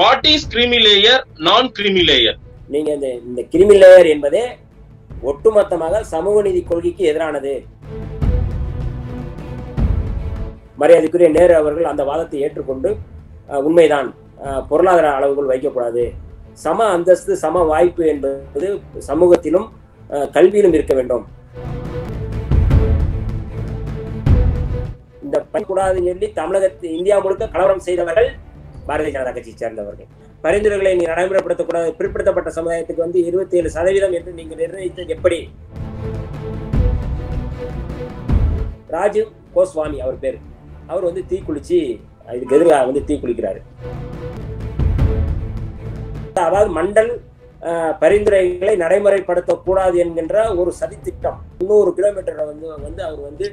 What is creamy layer நான் கிரிமி layer நீங்க இந்த இந்த கிரிமி லேயர் என்பதே ஒட்டுமொத்தமாக சமூக நீதி கொள்கைக்கு எதிரானது. மரியாதைக்குரிய நேரு அவர்கள் அந்த வாதத்தை ஏற்றுக்கொண்டு உண்மைதான் பொருளாதார அளவுகள் வைக்கக்கூடாது. சம அந்தஸ்து சம வாய்ப்பு என்பது சமூகத்திலும் கல்வியிலும் இருக்க வேண்டும். இந்த பண்ணக்கூடாதுன்னு சொல்லி தமிழகத்தில் இந்தியா முழுக்க கலவரம் செய்தவர்கள் பாரதிய ஜனதா கட்சியை சேர்ந்தவர்கள். பரிந்துரைகளை நீ நடைமுறைப்படுத்தக்கூடாது. பிற்படுத்தப்பட்ட சமுதாயத்துக்கு வந்து இருபத்தி ஏழு சதவீதம் என்று நீங்க நிர்ணயித்தது எப்படி? ராஜீவ் கோஸ்வாமி அவர் பேர். அவர் வந்து தீக்குளிச்சு இதுக்கு எதிராக வந்து தீக்குளிக்கிறாரு அதாவது மண்டல் பரிந்துரைகளை நடைமுறைப்படுத்தக்கூடாது என்கின்ற ஒரு சதித்திட்டம். முந்நூறு கிலோமீட்டரை வந்து வந்து அவர் வந்து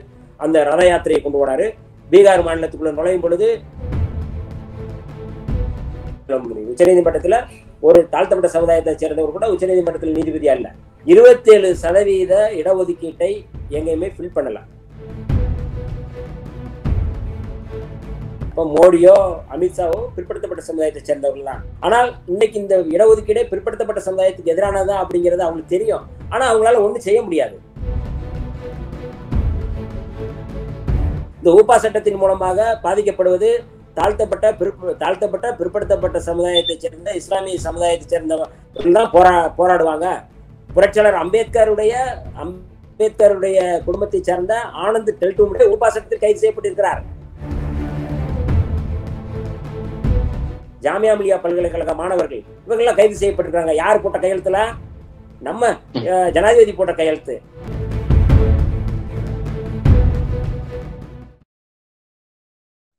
அந்த ரத யாத்திரையை கொண்டு போனாரு. பீகார் மாநிலத்துக்குள்ள நுழையும் பொழுது உச்சநீதிமன்றத்துல ஒரு தாழ்த்தப்பட்ட சமுதாயத்தை சேர்ந்தவர் கூட உச்சநீதிமன்றத்தில் நீதிபதியா இல்ல இருபத்தி ஏழு சதவீத இடஒதுக்கீட்டை எங்கேயுமே ஃபில் பண்ணலாம் இப்போ மோடியோ அமித்ஷாவோ பிற்படுத்தப்பட்ட சமுதாயத்தை சேர்ந்தவர்கள் தான். ஆனால் இன்னைக்கு இந்த இடஒதுக்கீடே பிற்படுத்தப்பட்ட சமுதாயத்துக்கு எதிரானதா அப்படிங்கிறது அவங்களுக்கு தெரியும். ஆனா அவங்களால ஒண்ணும் செய்ய முடியாது. இந்த ஊப்பா சட்டத்தின் மூலமாக பாதிக்கப்படுவது தாழ்த்தப்பட்ட பிற்ப தாழ்த்தப்பட்ட பிற்படுத்தப்பட்ட சமுதாயத்தை சேர்ந்த இஸ்லாமிய சமுதாயத்தை சேர்ந்தவர்கள் தான் போரா போராடுவாங்க. புரட்சியாளர் அம்பேத்கருடைய அம்பேத்கருடைய குடும்பத்தை சேர்ந்த ஆனந்த் டெல்டூமுடைய உபாசனத்தில் கைது செய்யப்பட்டிருக்கிறார். ஜாமியா மிலியா பல்கலைக்கழக மாணவர்கள் இவங்கெல்லாம் கைது செய்யப்பட்டிருக்காங்க. யார் போட்ட கையெழுத்துல? நம்ம ஜனாதிபதி போட்ட கையெழுத்து.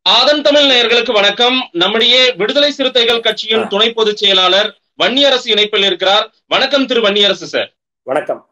ஆதன் தமிழ் நேயர்களுக்கு வணக்கம். நம்முடைய விடுதலை சிறுத்தைகள் கட்சியின். துணை பொதுச் செயலாளர் வன்னியரசு இணைப்பில் இருக்கிறார். வணக்கம் திரு வன்னியரசு சார். வணக்கம்.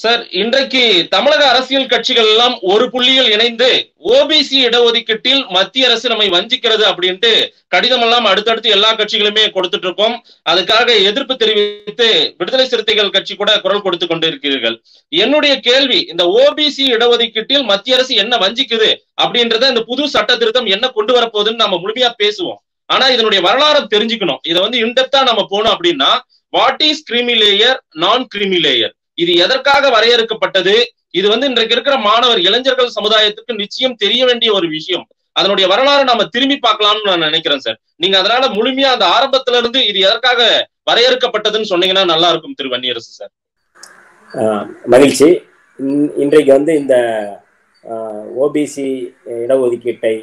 சார் இன்றைக்கு தமிழக அரசியல் கட்சிகள் எல்லாம் ஒரு புள்ளியில் இணைந்து ஓபிசி இடஒதுக்கீட்டில் மத்திய அரசு நம்மை வஞ்சிக்கிறது அப்படின்ட்டு கடிதம் எல்லாம் அடுத்தடுத்து எல்லா கட்சிகளுமே கொடுத்துட்டு இருக்கோம் அதுக்காக எதிர்ப்பு தெரிவித்து விடுதலை சிறுத்தைகள் கட்சி கூட குரல் கொடுத்து கொண்டிருக்கிறீர்கள். என்னுடைய கேள்வி இந்த ஓபிசி இடஒதுக்கீட்டில் மத்திய அரசு என்ன வஞ்சிக்குது அப்படின்றத இந்த புது சட்ட திருத்தம் என்ன கொண்டு வரப்போகுதுன்னு நம்ம முழுமையா பேசுவோம். ஆனா இதனுடைய வரலாறு தெரிஞ்சுக்கணும். இதை வந்து இன்டெப்தா நம்ம போனோம் அப்படின்னா வாட் இஸ் கிரிமி லேயர் நான் கிரிமி லேயர் இது எதற்காக வரையறுக்கப்பட்டது? இது வந்து இன்றைக்கு இருக்கிற மாணவர் இளைஞர்கள் சமுதாயத்துக்கு நிச்சயம் தெரிய வேண்டிய ஒரு விஷயம். அதனுடைய வரலாறு நாம திரும்பி பார்க்கலாம்னு நான் நினைக்கிறேன் சார். நீங்க அதனால முழுமையா அந்த ஆரம்பத்துல இருந்து இது எதற்காக வரையறுக்கப்பட்டதுன்னு சொன்னீங்கன்னா நல்லா இருக்கும் திரு வன்னியரசு சார். மகிழ்ச்சி. இன்- இன்றைக்கு வந்து இந்த ஓபிசி இடஒதுக்கீட்டை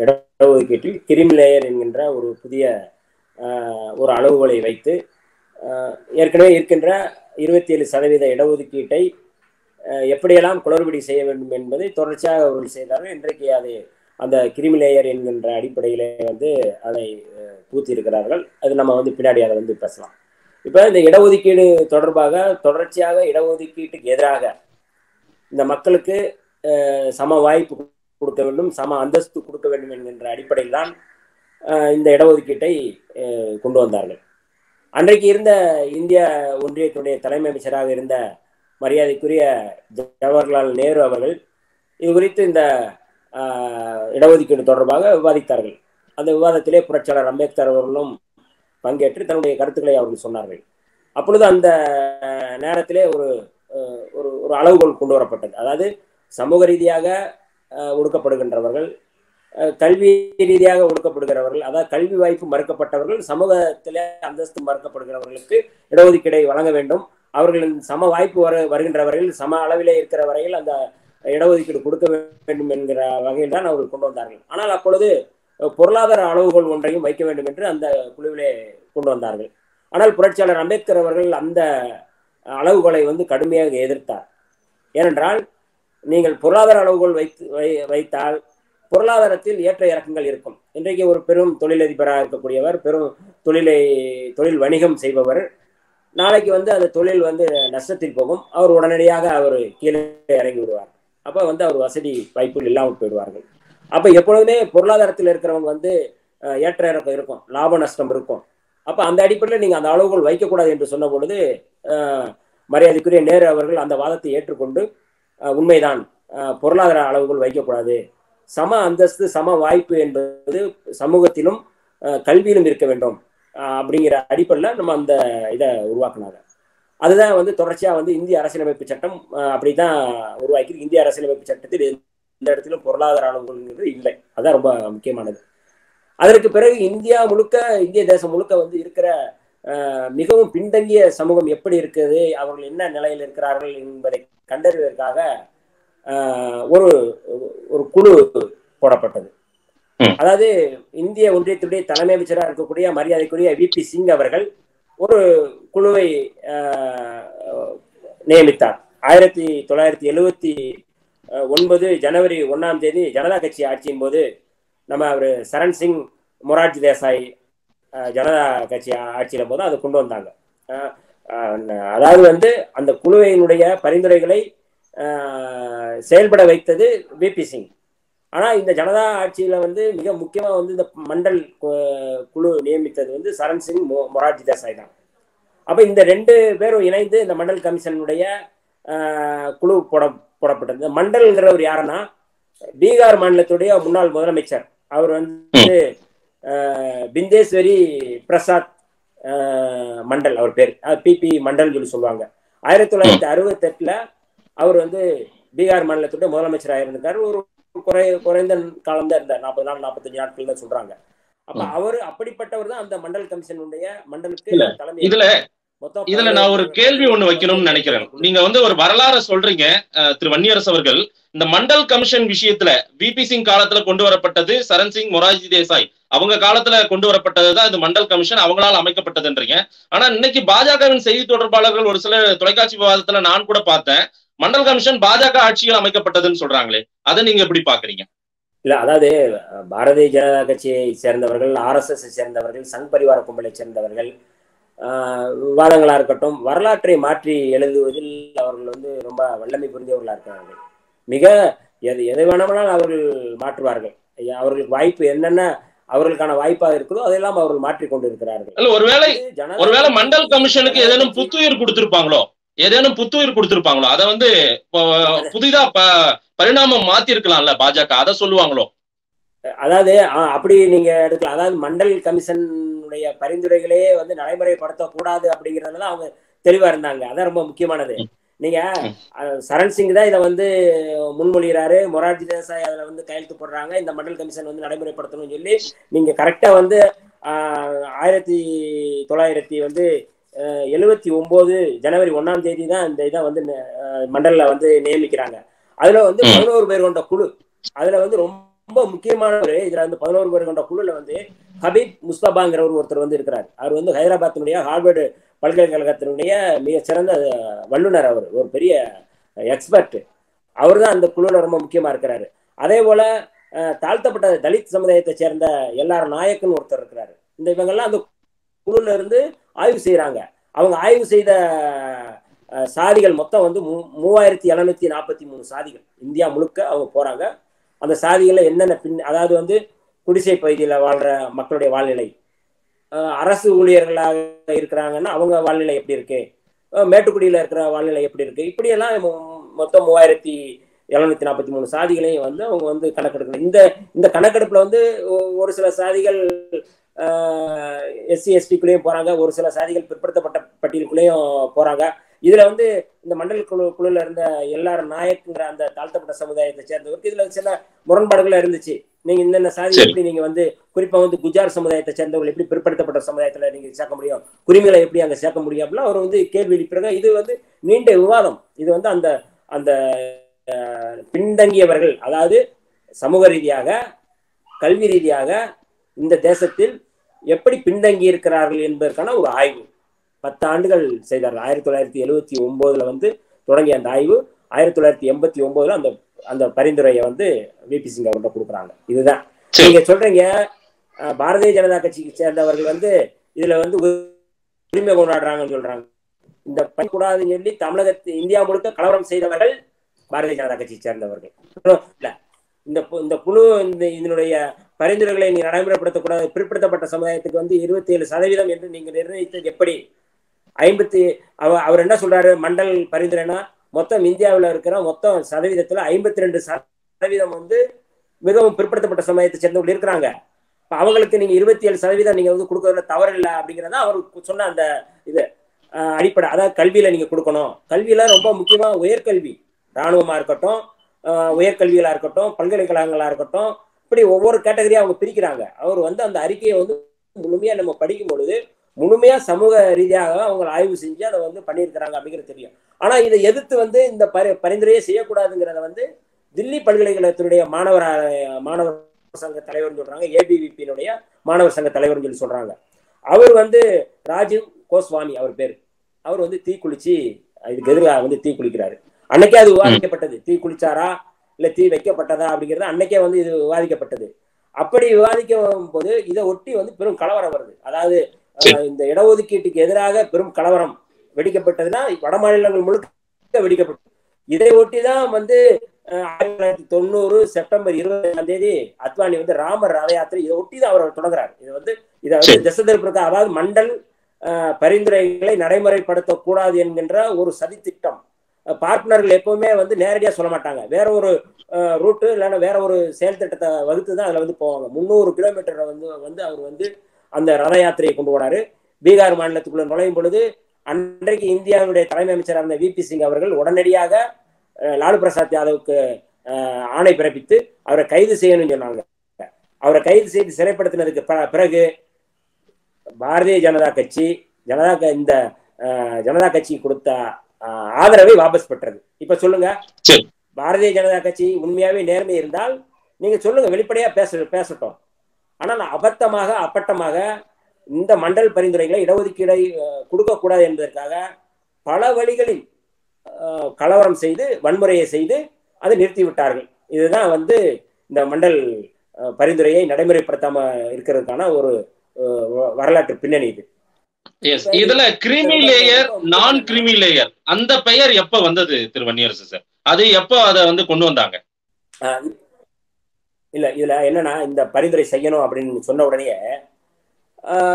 இடஒதுக்கீட்டில் கிரிமிலேயர் என்கின்ற ஒரு புதிய ஒரு அளவுகளை வைத்து ஏற்கனவே இருக்கின்ற இருபத்தி ஏழு சதவீத இடஒதுக்கீட்டை எப்படியெல்லாம் குளறுபடி செய்ய வேண்டும் என்பதை தொடர்ச்சியாக அவர்கள் செய்தார்கள். இன்றைக்கு அதை அந்த கிரிமிலேயர் என்கின்ற அடிப்படையிலே வந்து அதை ஆஹ் பூத்தி இருக்கிறார்கள் அது நம்ம வந்து பின்னாடி அதை வந்து பேசலாம். இப்போ இந்த இடஒதுக்கீடு தொடர்பாக தொடர்ச்சியாக இடஒதுக்கீட்டுக்கு எதிராக இந்த மக்களுக்கு சம வாய்ப்பு கொடுக்க வேண்டும் சம அந்தஸ்து கொடுக்க வேண்டும் என்கின்ற அடிப்படையில் தான் இந்த இடஒதுக்கீட்டை கொண்டு வந்தார்கள். அன்றைக்கு இருந்த இந்திய ஒன்றியத்துடைய தலைமை அமைச்சராக இருந்த மரியாதைக்குரிய ஜவஹர்லால் நேரு அவர்கள் இது குறித்து இந்த இடஒதுக்கீடு தொடர்பாக விவாதித்தார்கள். அந்த விவாதத்திலே புரட்சியாளர் அம்பேத்கர் அவர்களும் பங்கேற்று தன்னுடைய கருத்துக்களை அவர்கள் சொன்னார்கள். அப்பொழுது அந்த நேரத்திலே ஒரு ஒரு ஒரு அளவுகோல் கொண்டு வரப்பட்டது. அதாவது சமூக ரீதியாக ஒடுக்கப்படுகின்றவர்கள் கல்வி ரீதியாக ஒடுக்கப்படுகிறவர்கள் அதாவது கல்வி வாய்ப்பு மறுக்கப்பட்டவர்கள் சமூகத்தில் அந்தஸ்து மறுக்கப்படுகிறவர்களுக்கு இடஒதுக்கீடை வழங்க வேண்டும். அவர்களின் சம வாய்ப்பு வர வருகின்றவர்கள் சம அளவிலே இருக்கிற வரையில் அந்த இடஒதுக்கீடு கொடுக்க வேண்டும் என்கிற வகையில் தான் அவர்கள் கொண்டு வந்தார்கள். ஆனால் அப்பொழுது பொருளாதார அளவுகள் ஒன்றையும் வைக்க வேண்டும் என்று அந்த குழுவிலே கொண்டு வந்தார்கள். ஆனால் புரட்சியாளர் அம்பேத்கர் அவர்கள் அந்த அளவுகளை வந்து கடுமையாக எதிர்த்தார். ஏனென்றால் நீங்கள் பொருளாதார அளவுகோல் வைத்து வை- வைத்தால் பொருளாதாரத்தில் ஏற்ற இறக்கங்கள் இருக்கும். இன்றைக்கு ஒரு பெரும் தொழிலதிபராக இருக்கக்கூடியவர் பெரும் தொழிலை தொழில் வணிகம் செய்பவர் நாளைக்கு வந்து அந்த தொழில் வந்து நஷ்டத்தில் போகும். அவர் உடனடியாக அவர் கீழே இறங்கி விடுவார். அப்போ வந்து அவர் வசதி வாய்ப்புகள் இல்லாமல் போயிடுவார்கள். அப்போ எப்பொழுதுமே பொருளாதாரத்தில் இருக்கிறவங்க வந்து ஏற்ற இறக்கம் இருக்கும். லாப நஷ்டம் இருக்கும். அப்போ அந்த அடிப்படையில் நீங்கள் அந்த அளவுகள் வைக்கக்கூடாது என்று சொன்ன பொழுது மரியாதைக்குரிய நேரு அவர்கள் அந்த வாதத்தை ஏற்றுக்கொண்டு அஹ், உண்மைதான் பொருளாதார அளவுகள் வைக்கக்கூடாது. சம அந்தஸ்து சம வாய்ப்பு என்பது சமூகத்திலும் கல்வியிலும் இருக்க வேண்டும். அப்படிங்கிற அடிப்படையில் நம்ம அந்த இதை உருவாக்குனாங்க. அதுதான் வந்து தொடர்ச்சியாக வந்து இந்திய அரசியலமைப்பு சட்டம் அப்படிதான் உருவாக்கி இந்திய அரசியலமைப்பு சட்டத்தில் எந்த இடத்திலும் பொருளாதார அளவுங்கிறது இல்லை. அதுதான் ரொம்ப முக்கியமானது. அதற்கு பிறகு இந்தியா முழுக்க இந்திய தேசம் முழுக்க வந்து இருக்கிற மிகவும் பின்தங்கிய சமூகம் எப்படி இருக்குது அவர்கள் என்ன நிலையில் இருக்கிறார்கள் என்பதை கண்டறிவதற்காக ஒரு ஒரு குழு போடப்பட்டது. அதாவது இந்திய ஒன்றியத்துடைய தலைமை அமைச்சராக இருக்கக்கூடிய மரியாதைக்குரிய வி பி சிங் அவர்கள் ஒரு குழுவை நியமித்தார். ஆயிரத்தி தொள்ளாயிரத்தி எழுவத்தி ஒன்பது ஜனவரி ஒன்னாம் தேதி ஜனதா கட்சி ஆட்சியின் போது நம்ம அவர் சரண் சிங் மொரார்ஜி தேசாய் ஜனதா கட்சி ஆட்சியில போது அதை கொண்டு வந்தாங்க. அதாவது வந்து அந்த குழுவினுடைய பரிந்துரைகளை செயல்பட வைத்தது விபி சிங் ஆனால் இந்த ஜனதா ஆட்சியில் வந்து மிக முக்கியமாக வந்து இந்த மண்டல் குழு நியமித்தது வந்து சரண் சிங் மொரார்ஜி தேசாய் தான். அப்போ இந்த ரெண்டு பேரும் இணைந்து இந்த மண்டல் கமிஷனுடைய குழு போட போடப்பட்டது. மண்டல்ங்கிறவர் யாருன்னா பீகார் மாநிலத்துடைய முன்னாள் முதலமைச்சர். அவர் வந்து பிந்தேஸ்வரி பிரசாத் மண்டல். அவர் பேர் பிபி மண்டல் சொல்லி சொல்லுவாங்க. ஆயிரத்தி தொள்ளாயிரத்தி அறுபத்தி எட்டுல அவர் வந்து பீகார் மாநிலத்துடைய முதலமைச்சராக இருந்திருக்காரு. ஒரு குறை குறைந்த காலம் தான் இருந்தார். நாற்பது நாள் நாற்பத்தஞ்சு நாட்கள் தான் சொல்றாங்க. அப்ப அவர் அப்படிப்பட்டவர் தான் அந்த மண்டல் கமிஷனுடைய மண்டலுக்கு தலைமை இதுல இதுல நான் ஒரு கேள்வி ஒண்ணு வைக்கணும்னு நினைக்கிறேன். நீங்க வந்து ஒரு வரலாறு சொல்றீங்க திரு வன்னியரசு அவர்கள். இந்த மண்டல் கமிஷன் விஷயத்துல விபி சிங் காலத்துல கொண்டு வரப்பட்டது சரண் சிங் மொராஜி தேசாய். அவங்க காலத்துல கொண்டு வரப்பட்டதுதான் இந்த மண்டல் கமிஷன். அவங்களால் அமைக்கப்பட்டதுன்றீங்க. ஆனா இன்னைக்கு பாஜகவின் செய்தி தொடர்பாளர்கள் ஒரு சில தொலைக்காட்சி விவாதத்துல நான் கூட பார்த்தேன். மண்டல் கமிஷன் பாஜக ஆட்சியில் அமைக்கப்பட்டதுன்னு சொல்றாங்களே அதை நீங்க எப்படி பாக்குறீங்க இல்ல அதாவது பாரதிய ஜனதா கட்சியை சேர்ந்தவர்கள் ஆர் எஸ் எஸ் சேர்ந்தவர்கள் சங் பரிவார கும்பலை சேர்ந்தவர்கள் விவாதங்களா இருக்கட்டும் வரலாற்றை மாற்றி எழுதுவதில் அவர்கள் வந்து ரொம்ப வல்லமை புரிந்தவர்களா இருக்கிறார்கள் மிக எது எதை வேணுமானால் அவர்கள் மாற்றுவார்கள். அவர்களுக்கு வாய்ப்பு என்னென்ன அவர்களுக்கான வாய்ப்பாக இருக்குதோ அதெல்லாம் அவர்கள் மாற்றிக் கொண்டு இருக்கிறார்கள் ஒருவேளை ஒருவேளை மண்டல் கமிஷனுக்கு ஏதேனும் புத்துயிர் கொடுத்திருப்பாங்களோ? ஏதேனும் புத்துயிர் கொடுத்திருப்பாங்களோ அதை வந்து புதிதா பரிணாமம் மாத்தி இருக்கலாம்ல பாஜக அதை சொல்லுவாங்களோ? அதாவது அப்படி நீங்க எடுக்கலாம். அதாவது மண்டல் கமிஷனுடைய பரிந்துரைகளே வந்து நடைமுறைப்படுத்தக்கூடாது அப்படிங்கறதுல அவங்க தெளிவா இருந்தாங்க. அதான் ரொம்ப முக்கியமானது. நீங்க சரண் சிங் தான் இதை வந்து முன்மொழிகிறாரு. மொரார்ஜி தேசாய் அதுல வந்து கையெழுத்து போடுறாங்க. இந்த மண்டல் கமிஷன் வந்து நடைமுறைப்படுத்தணும்னு சொல்லி நீங்க கரெக்டா வந்து ஆயிரத்தி தொள்ளாயிரத்தி வந்து எழுபத்தி ஒன்பது ஜனவரி ஒன்னாம் தேதி தான் இந்த இதை வந்து மண்டலில் வந்து நியமிக்கிறாங்க. அதுல வந்து பதினோரு பேர் கொண்ட குழு. அதுல வந்து ரொம்ப முக்கியமானவர் இதுல வந்து பதினோரு பேர் கொண்ட குழுல வந்து ஹபீப் முஸ்தபாங்கிறவர் ஒருத்தர் வந்து இருக்கிறார். அவர் வந்து ஹைதராபாத்தினுடைய ஹார்வர்டு பல்கலைக்கழகத்தினுடைய மிக சிறந்த வல்லுநர் அவர். ஒரு பெரிய எக்ஸ்பர்ட் அவர் தான் அந்த குழுவில் ரொம்ப முக்கியமா இருக்கிறாரு. அதே போல தாழ்த்தப்பட்ட தலித் சமுதாயத்தை சேர்ந்த எல்லார் நாயக்குன்னு ஒருத்தர் இருக்கிறாரு. இந்த இவங்கெல்லாம் அந்த குழுல இருந்து ஆய்வு செய்கிறாங்க அவங்க ஆய்வு செய்த சாதிகள் மொத்தம் வந்து மூ மூவாயிரத்தி எழுநூத்தி நாற்பத்தி மூணு சாதிகள். இந்தியா முழுக்க அவங்க போகிறாங்க அந்த சாதிகளில் என்னென்ன பின் அதாவது வந்து குடிசை பகுதியில் வாழ்ற மக்களுடைய வாழ்நிலை அரசு ஊழியர்களாக இருக்கிறாங்கன்னா அவங்க வாழ்நிலை எப்படி இருக்கு? மேட்டுக்குடியில் இருக்கிற வாழ்நிலை எப்படி இருக்கு? இப்படியெல்லாம் மொத்தம் மூவாயிரத்தி எழுநூத்தி நாற்பத்தி மூணு சாதிகளையும் வந்து அவங்க வந்து கணக்கெடுக்கணும். இந்த இந்த கணக்கெடுப்புல வந்து ஒரு சில சாதிகள் எஸ்சி எஸ்டிக்குள்ளேயும் போறாங்க. ஒரு சில சாதிகள் பிற்படுத்தப்பட்ட பட்டியலுக்குள்ளேயும் போறாங்க. இதுல வந்து இந்த மண்டல் குழு குழுல இருந்த எல்லாரும் நாயக்குங்கிற அந்த தாழ்த்தப்பட்ட சமுதாயத்தை சேர்ந்தவருக்கு இதுல சில முரண்பாடுகள் இருந்துச்சு. நீங்க இந்த சாதி எப்படி நீங்க வந்து குறிப்பா வந்து குஜார் சமுதாயத்தை சேர்ந்தவர்கள் எப்படி பிற்படுத்தப்பட்ட சமுதாயத்துல நீங்க சேர்க்க முடியும்? குருமிகளை எப்படி அங்க சேர்க்க முடியும்? அப்படின்னா அவர் வந்து கேள்வி எழுப்பிறாங்க இது வந்து நீண்ட விவாதம். இது வந்து அந்த அந்த பின்தங்கியவர்கள் அதாவது சமூக ரீதியாக கல்வி ரீதியாக இந்த தேசத்தில் எப்படி பின்தங்கி இருக்கிறார்கள் என்பதற்கான ஒரு ஆய்வு. பத்து ஆண்டுகள் செய்தார்கள். ஆயிரத்தி தொள்ளாயிரத்தி எழுவத்தி ஒன்பதுல வந்து தொடங்கிய அந்த ஆய்வு. ஆயிரத்தி தொள்ளாயிரத்தி எண்பத்தி ஒன்பதுல அந்த அந்த பரிந்துரையை வந்து விபி சிங் அவர்கிட்ட கொடுக்குறாங்க. இதுதான். நீங்க சொல்றீங்க பாரதிய ஜனதா கட்சிக்கு சேர்ந்தவர்கள் வந்து இதுல வந்து உரிமை கொண்டாடுறாங்கன்னு சொல்றாங்க. இந்த பண்ணக்கூடாதுன்னு சொல்லி தமிழகத்து இந்தியா முழுக்க கலவரம் செய்தவர்கள் பாரதிய ஜனதா கட்சியை சேர்ந்தவர்கள். இல்ல இந்த இந்த குழு இந்த இதனுடைய பரிந்துரைகளை நீ நடைமுறைப்படுத்தக்கூடாது. பிற்படுத்தப்பட்ட சமுதாயத்துக்கு வந்து இருபத்தி ஏழு சதவீதம் என்று நீங்க நிர்ணயித்தது எப்படி? ஐம்பத்தி அவ அவர் என்ன சொல்றாரு? மண்டல் பரிந்துரைனா மொத்தம் இந்தியாவில் இருக்கிற மொத்தம் சதவீதத்துல ஐம்பத்தி ரெண்டு சதவீதம் வந்து மிகவும் பிற்படுத்தப்பட்ட சமுதாயத்தை சேர்ந்தவர்கள் இருக்கிறாங்க. அவங்களுக்கு நீங்க இருபத்தி ஏழு சதவீதம் நீங்க வந்து கொடுக்கறதுல தவறு இல்லை அப்படிங்கிறத அவர் சொன்ன அந்த இது அஹ், அடிப்படை. அதாவது கல்வியில நீங்க கொடுக்கணும். கல்வியில ரொம்ப முக்கியமா உயர்கல்வி. ராணுவமா இருக்கட்டும் அஹ், உயர்கல்விகளா இருக்கட்டும் பல்கலைக்கழகங்களா இருக்கட்டும் இப்படி ஒவ்வொரு கேட்டகரியா அவங்க பிரிக்கிறாங்க. அவர் வந்து அந்த அறிக்கையை வந்து முழுமையா நம்ம படிக்கும் பொழுது முழுமையா சமூக ரீதியாக அவங்க ஆய்வு செஞ்சு அதை வந்து பண்ணியிருக்கிறாங்க அப்படிங்கிறது தெரியும். ஆனா இதை எதிர்த்து வந்து இந்த பரி பரிந்துரையை செய்யக்கூடாதுங்கிறத வந்து தில்லி பல்கலைக்கழகத்தினுடைய மாணவர் மாணவர் சங்க தலைவர்னு சொல்றாங்க. ஏபிவிபியினுடைய மாணவர் சங்க தலைவர்னு சொல்லி சொல்றாங்க. அவர் வந்து ராஜீவ் கோஸ்வாமி அவர் பேர். அவர் வந்து தீ குளிச்சு இதுக்கு எதிராக வந்து தீ குளிக்கிறாரு அன்னைக்கே அது விவாதிக்கப்பட்டது. தீ குளிச்சாரா இல்ல தீ வைக்கப்பட்டதா அப்படிங்கிறது அன்னைக்கே வந்து இது விவாதிக்கப்பட்டது. அப்படி விவாதிக்கும் போது இதை ஒட்டி வந்து பெரும் கலவரம் வருது. அதாவது இந்த இடஒதுக்கீட்டுக்கு எதிராக பெரும் கலவரம் வெடிக்கப்பட்டதுன்னா வட மாநிலங்கள் முழுக்க வெடிக்கப்பட்டது இதை ஒட்டி தான் வந்து ஆயிரத்தி தொள்ளாயிரத்தி தொண்ணூறு செப்டம்பர் இருபதாம் தேதி அத்வானி வந்து ராமர் ரத யாத்திரை இதை ஒட்டி தான் அவர் தொடங்குறாரு. இது வந்து இதை வந்து. திசை அதாவது மண்டல் பரிந்துரைகளை நடைமுறைப்படுத்தக்கூடாது என்கின்ற ஒரு சதித்திட்டம். அஹ், பார்ட்னர்கள் எப்பவுமே வந்து நேரடியாக சொல்ல மாட்டாங்க. வேற ஒரு ரூட்டு இல்லைன்னா வேற ஒரு செயல் திட்டத்தை வகுத்து தான் அதில் வந்து போவாங்க. முந்நூறு கிலோமீட்டரை வந்து வந்து அவர் வந்து அந்த ரத யாத்திரையை கொண்டு போனாரு பீகார் மாநிலத்துக்குள்ள நுழையும் பொழுது அன்றைக்கு இந்தியாவுடைய தலைமை அமைச்சராக இருந்த விபி சிங் அவர்கள் உடனடியாக லாலு பிரசாத் யாதவுக்கு ஆணை பிறப்பித்து அவரை கைது செய்யணும்னு சொன்னாங்க. அவரை கைது செய்து சிறைப்படுத்தினதுக்கு ப- பிறகு பாரதிய ஜனதா கட்சி ஜனதா க- இந்த ஜனதா கட்சி கொடுத்த ஆதரவை வாபஸ் பெற்றது. இப்ப சொல்லுங்க. பாரதிய ஜனதா கட்சி உண்மையாவே நேர்மை இருந்தால் நீங்க சொல்லுங்க வெளிப்படையா பேச பேசட்டும். ஆனால் அபத்தமாக அப்பட்டமாக இந்த மண்டல் பரிந்துரைகளை இடஒதுக்கீடை கொடுக்கக்கூடாது என்பதற்காக பல வழிகளில் கலவரம் செய்து வன்முறையை செய்து அதை நிறுத்தி விட்டார்கள் இதுதான் வந்து இந்த மண்டல் பரிந்துரையை நடைமுறைப்படுத்தாம இருக்கிறதுக்கான ஒரு வரலாற்று பின்னணி இது. எஸ் இதுல கிரிமி லேயர் நான் கிரிமி லேயர் அந்த பெயர் எப்ப வந்தது திரு வன்னியரசு சார் அது எப்போ அதை வந்து கொண்டு வந்தாங்க? இல்ல இதுல என்னன்னா இந்த பரிந்துரை செய்யணும் அப்படின்னு சொன்ன உடனே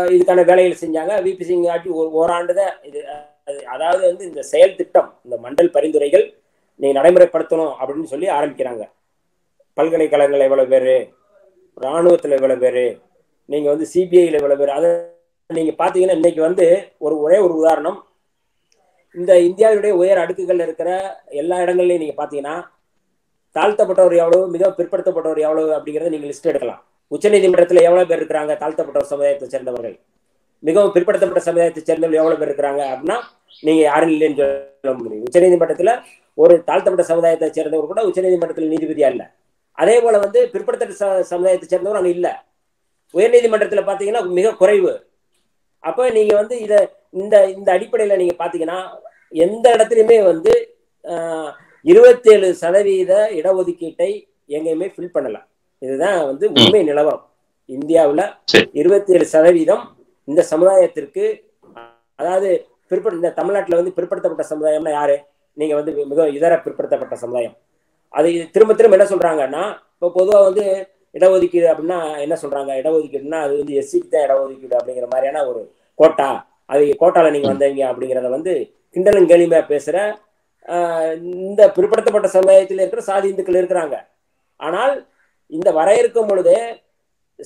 இதுக்கான வேலைகள் செஞ்சாங்க. விபி சிங் ஆட்டி ஒரு ஓராண்டு தான் இது அது- அதாவது வந்து இந்த செயல் திட்டம் இந்த மண்டல் பரிந்துரைகள் நீ நடைமுறைப்படுத்தணும் அப்படின்னு சொல்லி ஆரம்பிக்கிறாங்க. பல்கலைக்கழகங்கள் எவ்வளவு பேரு ராணுவத்துல எவ்வளவு பேரு நீங்க வந்து சிபிஐல எவ்வளவு பேர் அதை நீங்க பாத்தீங்கன்னா இன்னைக்கு வந்து ஒரு ஒரே ஒரு உதாரணம். இந்த இந்தியாவுடைய உயர் அடுக்குகள் இருக்கிற எல்லா இடங்கள்லையும் நீங்க பாத்தீங்கன்னா தாழ்த்தப்பட்டவர் எவ்வளவு மிக பிற்படுத்தப்பட்டவர் எவ்வளவு அப்படிங்கறத நீங்க லிஸ்ட் எடுக்கலாம். உச்சநீதிமன்றத்தில் எவ்வளவு பேர் இருக்கிறாங்க தாழ்த்தப்பட்டவர் சமுதாயத்தை சேர்ந்தவர்கள்? மிகவும் பிற்படுத்தப்பட்ட சமுதாயத்தை சேர்ந்தவர்கள் எவ்வளவு பேர் இருக்கிறாங்க அப்படின்னா நீங்க யாரும் இல்லைன்னு சொல்ல முடியும். உச்சநீதிமன்றத்துல ஒரு தாழ்த்தப்பட்ட சமுதாயத்தை சேர்ந்தவர் கூட உச்சநீதிமன்றத்தில் நீதிபதியா இல்ல அதே போல வந்து பிற்படுத்தப்பட்ட சமுதாயத்தை சேர்ந்தவர் அங்க இல்ல. உயர்நீதிமன்றத்தில் பாத்தீங்கன்னா மிக குறைவு. அப்ப நீங்க வந்து இத இந்த இந்த அடிப்படையில நீங்க பாத்தீங்கன்னா எந்த இடத்துலயுமே வந்து இருபத்தேழு சதவீத இடஒதுக்கீட்டை எங்கேயுமே ஃபில் பண்ணல. இதுதான் வந்து உண்மை நிலவரம். இந்தியாவுல. இருபத்தி ஏழு சதவீதம் இந்த சமுதாயத்திற்கு அதாவது பிற்பட இந்த தமிழ்நாட்டுல வந்து பிற்படுத்தப்பட்ட சமுதாயம்னா யாரு? நீங்க வந்து மிக இதர பிற்படுத்தப்பட்ட சமுதாயம். அது திரும்ப திரும்ப என்ன சொல்றாங்கன்னா இப்போ பொதுவா வந்து இடஒதுக்கீடு அப்படின்னா என்ன சொல்றாங்க? இடஒதுக்கீடுனா அது வந்து எஸ்சிக்கு தான் இடஒதுக்கீடு அப்படிங்கிற மாதிரியான ஒரு கோட்டா. அது கோட்டால நீங்க வந்தீங்க அப்படிங்கிறத வந்து கிண்டலும் கேலிமையா பேசுற இந்த பிற்படுத்தப்பட்ட சமுதாயத்தில் இருக்கிற சாதி இந்துக்கள் இருக்கிறாங்க. ஆனால் இந்த வரையறுக்கும் பொழுது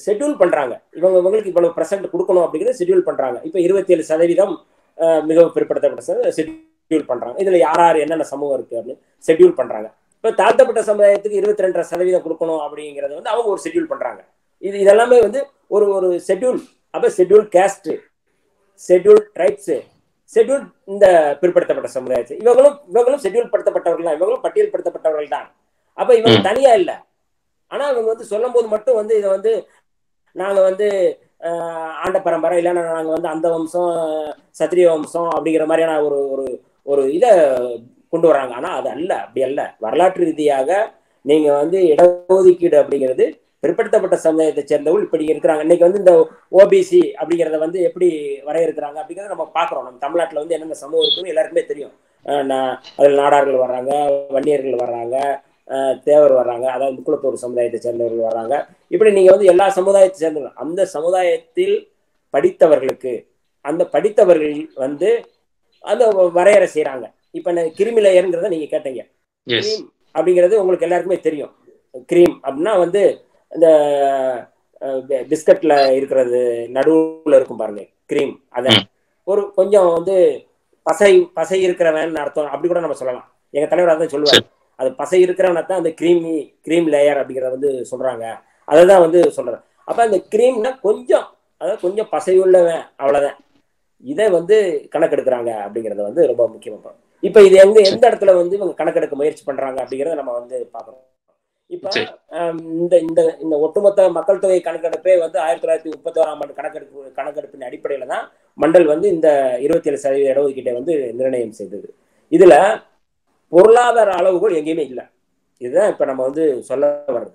ஷெட்யூல் பண்றாங்க. இவங்க இவங்களுக்கு இவ்வளவு பிரசன்ட் கொடுக்கணும் அப்படிங்கிறது ஷெட்யூல் பண்றாங்க. இப்போ இருபத்தி ஏழு சதவீதம் மிகவும் பிற்படுத்தப்பட்ட ஷெட்யூல் பண்றாங்க. இதுல யார் யார் என்னென்ன சமூகம் இருக்கு அப்படின்னு ஷெட்யூல் பண்றாங்க. இப்போ தாழ்த்தப்பட்ட சமுதாயத்துக்கு இருபத்தி ரெண்டரை சதவீதம் கொடுக்கணும் அப்படிங்கறத வந்து அவங்க ஒரு ஷெட்யூல் பண்றாங்க. இது இதெல்லாமே வந்து ஒரு ஒரு ஷெட்யூல் அப்ப schedule caste schedule tribes schedule இந்த பிற்படுத்தப்பட்ட சமுதாயத்தை. இவங்களும் இவங்களும் ஷெட்யூல் படுத்தப்பட்டவர்கள் தான். இவங்களும் பட்டியல் படுத்தப்பட்டவர்கள் தான். அப்ப இவங்க ம். தனியா இல்ல. ஆனா இவங்க வந்து சொல்லும் போது மட்டும் வந்து இதை வந்து நாங்க வந்து ஆண்ட பரம்பரை இல்லைன்னா நாங்க வந்து அந்த வம்சம் சத்திரிய வம்சம் அப்படிங்கிற மாதிரியான ஒரு ஒரு ஒரு இதை கொண்டு வர்றாங்க. ஆனா அது அல்ல. அப்படி அல்ல. வரலாற்று ரீதியாக நீங்க வந்து இடஒதுக்கீடு அப்படிங்கிறது பிற்படுத்தப்பட்ட சமுதாயத்தை சேர்ந்தவர்கள் இப்படி இருக்கிறாங்க. இன்னைக்கு வந்து இந்த ஓபிசி அப்படிங்கிறத வந்து எப்படி வரையறுக்கிறாங்க அப்படிங்கிறத நம்ம பார்க்குறோம். நம்ம தமிழ்நாட்டில் வந்து என்னென்ன சமூகம் இருக்குன்னு எல்லாருக்குமே தெரியும். நான் அதில் நாடார்கள் வர்றாங்க வன்னியர்கள் வர்றாங்க அஹ் தேவர் வர்றாங்க அதாவது முக்குளத்தூர் சமுதாயத்தை சேர்ந்தவர்கள் வர்றாங்க. இப்படி நீங்கள் வந்து எல்லா சமுதாயத்தை சேர்ந்தவர்கள் அந்த சமுதாயத்தில் படித்தவர்களுக்கு அந்த படித்தவர்கள் வந்து அந்த வரையறை செய்கிறாங்க இப்போ கிருமி லேயருங்கிறத நீங்கள் கேட்டீங்க. கிரீம் அப்படிங்கிறது உங்களுக்கு எல்லாருக்குமே தெரியும். கிரீம் அப்படின்னா வந்து இந்த பிஸ்கட்ல இருக்கிறது நடுவுல இருக்கும் பாருங்க கிரீம். அத ஒரு கொஞ்சம் வந்து பசை பசை இருக்கிறவன் அர்த்தம் அப்படி கூட நம்ம சொல்லலாம். எங்க தலைவர் அதான் சொல்லுவார். அது பசை இருக்கிறவனை தான் அந்த கிரீமி கிரீம் லேயர் அப்படிங்கிறத வந்து சொல்றாங்க. அதை தான் வந்து சொல்றேன் அப்ப அந்த கிரீம்னா கொஞ்சம் அதாவது கொஞ்சம் பசையுள்ளவன் அவ்வளவுதான். இதை வந்து கணக்கெடுக்கிறாங்க அப்படிங்கறத வந்து ரொம்ப முக்கியமா இப்ப இது எங்க எந்த இடத்துல வந்து இவங்க கணக்கெடுக்க முயற்சி பண்றாங்க அப்படிங்கறத நம்ம வந்து பாக்குறோம் இப்ப இந்த இந்த இந்த ஒட்டுமொத்த மக்கள் தொகை கணக்கெடுப்பே வந்து ஆயிரத்தி தொள்ளாயிரத்தி முப்பத்தி ஓராம் ஆண்டு கணக்கெடுப்பு கணக்கெடுப்பின் அடிப்படையில தான் மண்டல் வந்து இந்த இருபத்தி ஏழு சதவீத இடஒதுக்கீட்டை வந்து நிர்ணயம் செய்தது. இதுல பொருளாதார அளவுகள் எங்கேயுமே இல்லை. இதுதான் இப்ப நம்ம வந்து சொல்ல வர்றது.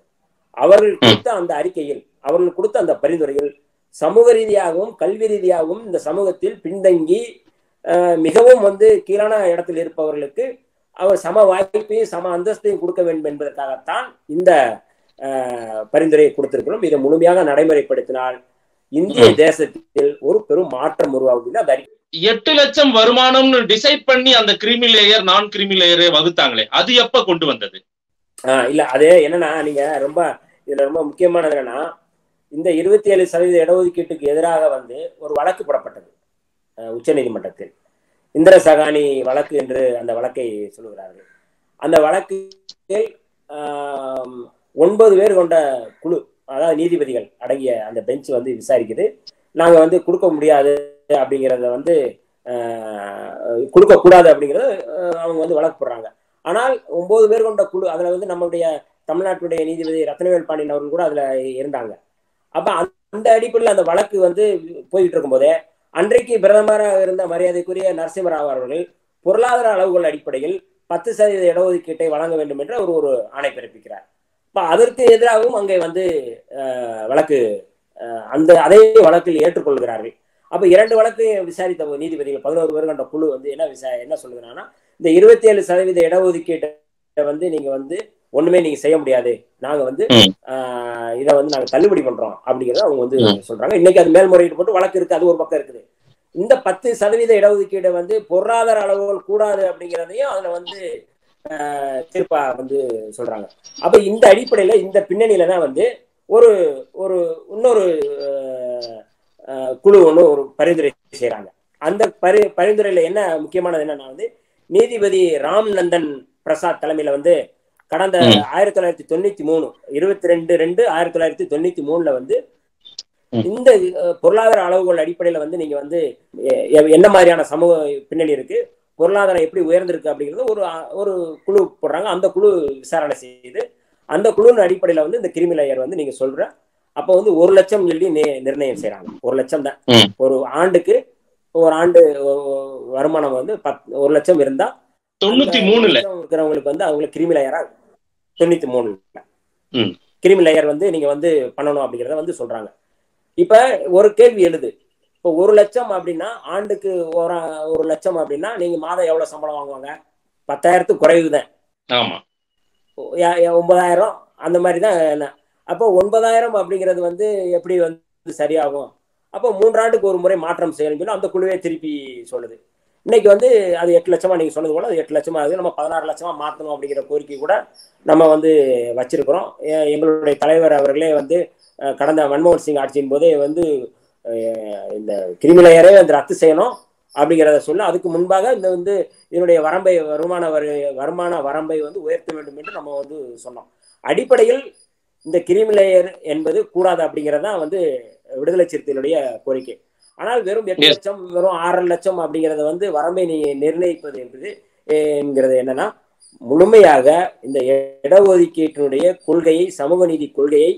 அவர்கள் கொடுத்த அந்த அறிக்கையில் அவர்கள் கொடுத்த அந்த பரிந்துரையில் சமூக ரீதியாகவும் கல்வி ரீதியாகவும் இந்த சமூகத்தில் பின்தங்கி மிகவும் வந்து கீழான இடத்தில் இருப்பவர்களுக்கு அவர் சம வாய்ப்பையும் சம அந்தஸ்தையும் கொடுக்க வேண்டும் என்பதற்காகத்தான் இந்த பரிந்துரையை கொடுத்திருக்கிறோம். இதை முழுமையாக நடைமுறைப்படுத்தினால் இந்திய தேசத்தில் ஒரு பெரும் மாற்றம் அறிக்கை எட்டு லட்சம் வருமானம்னு டிசைட் பண்ணி அந்த கிரிமி லேயர் நான் கிரிமி லேயர் வகுத்தாங்களே அது எப்ப கொண்டு வந்தது? இல்ல அது என்னன்னா நீங்க ரொம்ப இதுல ரொம்ப முக்கியமானது என்னன்னா இந்த இருபத்தி ஏழு சதவீத இடஒதுக்கீட்டுக்கு எதிராக வந்து ஒரு வழக்கு போடப்பட்டது. உச்சநீதிமன்றத்தில் இந்திர சகானி வழக்கு என்று அந்த வழக்கை சொல்லுகிறார்கள். அந்த வழக்கில் ஒன்பது பேர் கொண்ட குழு அதாவது நீதிபதிகள் அடங்கிய அந்த பெஞ்ச் வந்து விசாரிக்குது. நாங்கள் வந்து கொடுக்க முடியாது அப்படிங்கிறத வந்து கொடுக்கக்கூடாது அப்படிங்கிறத அவங்க வந்து வழக்கு போடுறாங்க. ஆனால் ஒன்பது பேர் கொண்ட குழு அதில் வந்து நம்மளுடைய தமிழ்நாட்டுடைய நீதிபதி ரத்னவேல் பாண்டியன் அவர்கள் கூட அதில் இருந்தாங்க. அப்போ அந்த அடிப்படையில் அந்த வழக்கு வந்து போய்கிட்டு இருக்கும்போதே அன்றைக்கு பிரதமராக இருந்த மரியாதைக்குரிய நரசிம்மராவ் அவர்கள் பொருளாதார அளவுகள் அடிப்படையில் பத்து சதவீத இடஒதுக்கீட்டை வழங்க வேண்டும் என்று அவர் ஒரு ஆணை பிறப்பிக்கிறார். இப்போ அதற்கு எதிராகவும் அங்கே வந்து வழக்கு அந்த அதே வழக்கில் ஏற்றுக்கொள்கிறார்கள். அப்ப இரண்டு வழக்கு விசாரித்த நீதிபதிகள் பதினோரு பேர் கொண்ட குழு வந்து என்ன விசா என்ன சொல்லுகிறாங்கன்னா இந்த இருபத்தி ஏழு சதவீத இடஒதுக்கீட்டை வந்து நீங்க வந்து ஒண்ணுமே நீங்க செய்ய முடியாது. நாங்க வந்து இதை வந்து நாங்க தள்ளுபடி பண்றோம் அப்படிங்கறத அவங்க வந்து சொல்றாங்க. இன்னைக்கு அது மேல்முறையீடு போட்டு வழக்கு இருக்கு அது ஒரு பக்கம் இருக்குது. இந்த பத்து சதவீத இடஒதுக்கீடு வந்து பொருளாதார அளவுகள் கூடாது அப்படிங்கிறதையும் அதுல வந்து தீர்ப்பா வந்து சொல்றாங்க. அப்ப இந்த அடிப்படையில இந்த பின்னணியில தான் வந்து ஒரு ஒரு இன்னொரு குழு ஒன்று ஒரு பரிந்துரை செய்யறாங்க அந்த பரி பரிந்துரையில என்ன முக்கியமானது என்னன்னா வந்து நீதிபதி ராம் நந்தன் பிரசாத் தலைமையில வந்து கடந்த ஆயிரத்தி தொள்ளாயிரத்தி தொண்ணூத்தி மூணு இருபத்தி ரெண்டு ரெண்டு ஆயிரத்தி தொள்ளாயிரத்தி தொண்ணூத்தி மூணுல வந்து இந்த பொருளாதார அளவுகள் அடிப்படையில வந்து நீங்க வந்து என்ன மாதிரியான சமூக பின்னணி இருக்கு பொருளாதாரம் எப்படி உயர்ந்திருக்கு அப்படிங்கிறது ஒரு ஒரு குழு போடுறாங்க. அந்த குழு விசாரணை செய்து அந்த குழுவின் அடிப்படையில வந்து இந்த கிரிமி லேயர் வந்து நீங்க சொல்ற அப்ப வந்து ஒரு லட்சம் சொல்லி நிர்ணயம் செய்யறாங்க ஒரு லட்சம் தான். ஒரு ஆண்டுக்கு ஒரு ஆண்டு வருமானம் வந்து பத் ஒரு லட்சம் இருந்தா தொண்ணூத்தி மூணுல. இருக்கிறவங்களுக்கு வந்து அவங்களுக்கு கிரிமி லேயரா தொண்ணூத்தி மூணுல. கிரிமி லேயர் வந்து நீங்க வந்து பண்ணணும் அப்படிங்கிறத வந்து சொல்றாங்க. இப்ப ஒரு கேள்வி எழுது. இப்போ ஒரு லட்சம் அப்படின்னா ஆண்டுக்கு ஒரு ஒரு லட்சம் அப்படின்னா நீங்க மாதம் எவ்வளவு சம்பளம் வாங்குவாங்க? பத்தாயிரத்துக்கு குறைவு தான் ஆமா ஒன்பதாயிரம்? அந்த மாதிரி தான் என்ன? அப்போ ஒன்பதாயிரம் அப்படிங்கிறது வந்து எப்படி வந்து சரியாகும்? அப்போ மூன்றாண்டுக்கு ஒரு முறை மாற்றம் செய்யணும். சொல்லி அந்த குழுவே திருப்பி சொல்லுது. இன்னைக்கு வந்து அது எட்டு லட்சமா நீங்க சொன்னது போல அது எட்டு லட்சமா ஆகுது. நம்ம பதினாறு லட்சமா மாற்றணும் அப்படிங்கிற கோரிக்கை கூட நம்ம வந்து வச்சிருக்கிறோம். எங்களுடைய தலைவர் அவர்களே வந்து கடந்த மன்மோகன் சிங் ஆட்சியின் போதே வந்து இந்த கிரிமினலையரே வந்து ரத்து செய்யணும் அப்படிங்கிறத சொல்ல அதுக்கு முன்பாக இந்த வந்து இதனுடைய வரம்பை வருமான வரி வருமான வரம்பை வந்து உயர்த்த வேண்டும் என்று நம்ம வந்து சொன்னோம். அடிப்படையில் இந்த கிரிமிலேயர் என்பது கூடாது அப்படிங்கிறதான் வந்து விடுதலை சிறுத்தைகளுடைய கோரிக்கை. ஆனால் வெறும் எட்டு லட்சம் வெறும் ஆறரை லட்சம் அப்படிங்கிறத வந்து வரம்பை நீ நிர்ணயிப்பது என்பது என்கிறது என்னன்னா முழுமையாக இந்த இடஒதுக்கீட்டினுடைய கொள்கையை சமூக நீதி கொள்கையை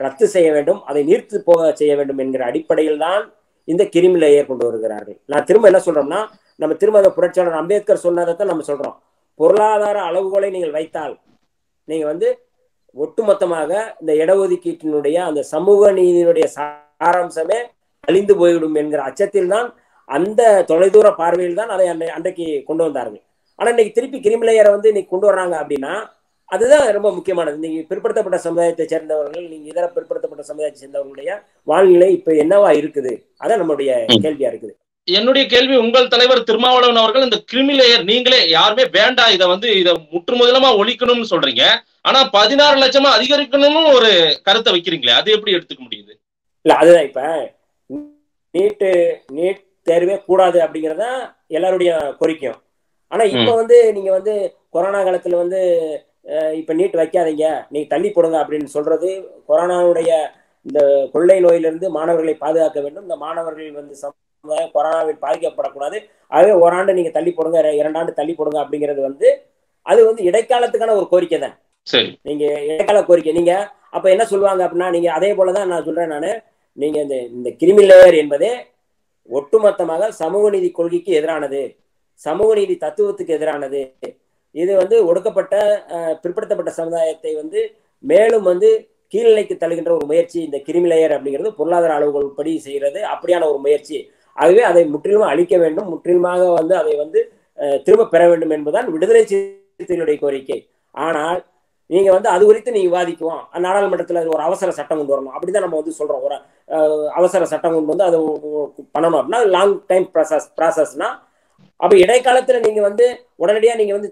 ரத்து செய்ய வேண்டும் அதை நீர்த்து போக செய்ய வேண்டும் என்கிற அடிப்படையில் தான் இந்த கிரிமி லேயர் கொண்டு வருகிறார்கள். நான் திரும்ப என்ன சொல்றோம்னா நம்ம திரும்ப அந்த புரட்சியாளர் அம்பேத்கர் சொன்னதைத்தான் நம்ம சொல்றோம். பொருளாதார அளவுகோலை நீங்கள் வைத்தால் நீங்க வந்து ஒட்டுமொத்தமாக இந்த இடஒதுக்கீட்டினுடைய அந்த சமூக நீதியினுடைய சாராம்சமே அழிந்து போய்விடும் என்கிற அச்சத்தில் தான் அந்த தொலைதூர பார்வையில் தான் அதை அன்றைக்கு கொண்டு வந்தார்கள். ஆனா இன்னைக்கு திருப்பி கிரிமிலேயரை வந்து இன்னைக்கு கொண்டு வர்றாங்க அப்படின்னா அதுதான் ரொம்ப முக்கியமானது. நீங்க பிற்படுத்தப்பட்ட சமுதாயத்தை சேர்ந்தவர்கள் நீங்க இதர பிற்படுத்தப்பட்ட சமுதாயத்தை சேர்ந்தவர்களுடைய வாழ்நிலை இப்ப என்னவா இருக்குது? அதான் நம்மளுடைய கேள்வியா இருக்குது. என்னுடைய கேள்வி உங்கள் தலைவர் திருமாவளவன் அவர்கள் இந்த கிரிமிலேயர் நீங்களே யாருமே வேண்டாம் இதை வந்து இதை முற்றுமுதலமா ஒழிக்கணும்னு சொல்றீங்க. ஆனா பதினாறு லட்சமா அதிகரிக்கணும்னு ஒரு கருத்தை வைக்கிறீங்களே அது எப்படி எடுத்துக்க முடியுது? இல்ல அதுதான் இப்ப நீட்டு நீட் தேர்வே கூடாது அப்படிங்கறத எல்லாருடைய கோரிக்கையும். ஆனா இப்ப வந்து நீங்க வந்து கொரோனா காலத்துல வந்து இப்ப நீட் வைக்காதீங்க. நீங்க தள்ளி போடுங்க அப்படின்னு சொல்றது கொரோனாவுடைய இந்த கொள்ளை நோயிலிருந்து மாணவர்களை பாதுகாக்க வேண்டும். இந்த மாணவர்கள் வந்து சமுதாயம் கொரோனாவில் பாதிக்கப்படக்கூடாது. ஆகவே ஓராண்டு நீங்க தள்ளி போடுங்க இரண்டாண்டு தள்ளி போடுங்க அப்படிங்கிறது வந்து அது வந்து இடைக்காலத்துக்கான ஒரு கோரிக்கை தான். நீங்க இடைக்கால கோரிக்கை. நீங்க அப்ப என்ன சொல்லுவாங்க அப்படின்னா நீங்க அதே போலதான் நான் சொல்றேன் நானு. நீங்க இந்த இந்த கிரிமி லேயர் என்பதே ஒட்டுமொத்தமாக சமூக நீதி கொள்கைக்கு எதிரானது. சமூக நீதி தத்துவத்துக்கு எதிரானது. இது வந்து ஒடுக்கப்பட்ட பிற்படுத்தப்பட்ட சமுதாயத்தை வந்து மேலும் வந்து கீழ்நிலைக்கு தள்ளுகின்ற ஒரு முயற்சி. இந்த கிரிமி லேயர் அப்படிங்கிறது பொருளாதார அளவுகள் படி செய்கிறது. அப்படியான ஒரு முயற்சி. ஆகவே அதை முற்றிலுமாக அழிக்க வேண்டும். முற்றிலுமாக வந்து அதை வந்து திரும்ப பெற வேண்டும் என்பதுதான் விடுதலை சிறுத்தைகளுடைய கோரிக்கை. ஆனால் நீங்க வந்து அது குறித்து நீங்க விவாதிக்குவோம். நாடாளுமன்றத்தில் ஒரு அவசர சட்டம் கொண்டு வரணும். அப்படிதான் நம்ம வந்து சொல்றோம். ஒரு அவசர சட்டம் கொண்டு வந்து அதை பண்ணணும் அப்படின்னா லாங் டைம் ப்ராசஸ் ப்ராசஸ்னா அப்ப இடைக்காலத்துல நீங்க வந்து உடனடியா நீங்க வந்து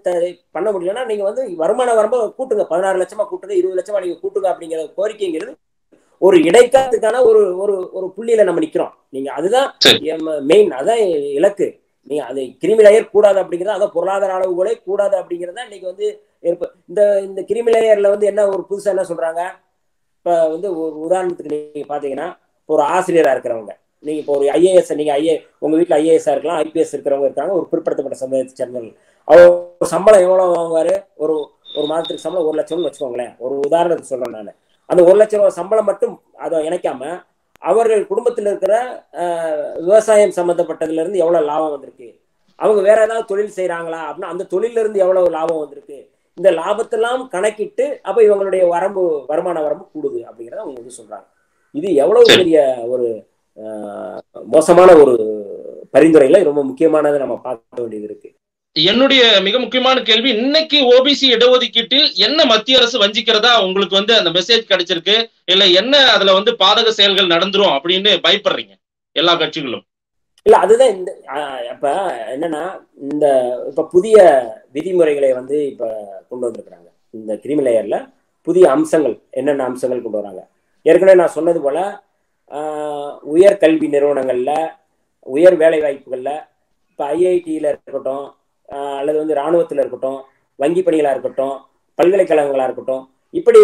பண்ண முடியலன்னா நீங்க வந்து வருமான வரம்பு கூட்டுங்க. பதினாறு லட்சமா கூட்டுங்க இருபது லட்சமா நீங்க கூட்டுங்க அப்படிங்கிற கோரிக்கைங்கிறது ஒரு இடைக்காலத்துக்கான ஒரு ஒரு ஒரு புள்ளியில நம்ம நிக்கிறோம். நீங்க அதுதான் மெயின் அதான் இலக்கு. நீ அது கிரிமிலேயர் கூடாது அப்படிங்கிறது அதான் பொருளாதார அளவுகளே கூடாது அப்படிங்கிறத இன்னைக்கு வந்து இந்த இந்த கிருமி வந்து என்ன ஒரு புதுசா என்ன சொல்றாங்க? இப்ப வந்து ஒரு உதாரணத்துக்கு நீங்க பாத்தீங்கன்னா ஒரு ஆசிரியரா இருக்கிறவங்க. நீங்க இப்போ ஒரு ஐஏஎஸ் நீங்க ஐஏ உங்க வீட்டுல ஐஏஎஸ்ஸாக இருக்கலாம் ஐபிஎஸ் இருக்கிறவங்க இருக்காங்க ஒரு பிற்படுத்தப்பட்ட சமுதாயத்தை சேர்ந்தவர்கள் அவர் சம்பளம் எவ்வளவு வாங்குவாரு? ஒரு ஒரு மாதத்துக்கு சம்பளம் ஒரு லட்சம்னு வச்சுக்கோங்களேன். ஒரு உதாரணத்துக்கு சொல்றேன் நான். அந்த ஒரு லட்சம் சம்பளம் மட்டும் அதை இணைக்காம அவர்கள் குடும்பத்தில் இருக்கிற விவசாயம் சம்மந்தப்பட்டதுல இருந்து எவ்வளவு லாபம் வந்திருக்கு? அவங்க வேற ஏதாவது தொழில் செய்யறாங்களா அப்படின்னா அந்த தொழில இருந்து எவ்வளவு லாபம் வந்திருக்கு? இந்த லாபத்தெல்லாம் கணக்கிட்டு அப்ப இவங்களுடைய வரம்பு வருமான வரம்பு கூடுது அப்படிங்கிறத அவங்க வந்து சொல்றாங்க. இது எவ்வளவு பெரிய ஒரு மோசமான ஒரு பரிந்துரையில ரொம்ப முக்கியமானதை நம்ம பார்க்க வேண்டியது இருக்கு. என்னுடைய மிக முக்கியமான கேள்வி இன்னைக்கு ஓபிசி இடஒதுக்கீட்டில் என்ன மத்திய அரசு வஞ்சிக்கிறதா உங்களுக்கு வந்து அந்த மெசேஜ் கிடைச்சிருக்கு? இல்ல என்ன அதுல வந்து பாதக செயல்கள் நடந்துரும் அப்படின்னு பயப்படுறீங்க? எல்லா கட்சிகளும். இல்ல அதுதான் இந்த இப்ப என்னன்னா இந்த இப்ப புதிய விதிமுறைகளை வந்து இப்ப கொண்டு வந்திருக்கிறாங்க. இந்த கிரிமி லேயர்ல புதிய அம்சங்கள் என்னென்ன அம்சங்கள் கொண்டு வராங்க. ஏற்கனவே நான் சொன்னது போல உயர் கல்வி நிறுவனங்கள்ல உயர் வேலை வாய்ப்புகள்ல இப்ப ஐஐடியில இருக்கட்டும் அல்லது வந்து இராணுவத்தில் இருக்கட்டும் வங்கி பணிகளாக இருக்கட்டும் பல்கலைக்கழகங்களாக இருக்கட்டும் இப்படி